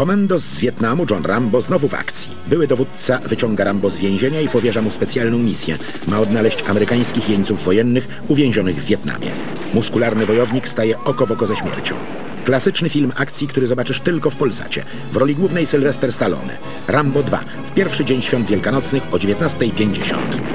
Komendos z Wietnamu John Rambo znowu w akcji. Były dowódca wyciąga Rambo z więzienia i powierza mu specjalną misję. Ma odnaleźć amerykańskich jeńców wojennych uwięzionych w Wietnamie. Muskularny wojownik staje oko w oko ze śmiercią. Klasyczny film akcji, który zobaczysz tylko w Polsacie. W roli głównej Sylwester Stallone. Rambo 2. W pierwszy dzień świąt wielkanocnych o 19.50.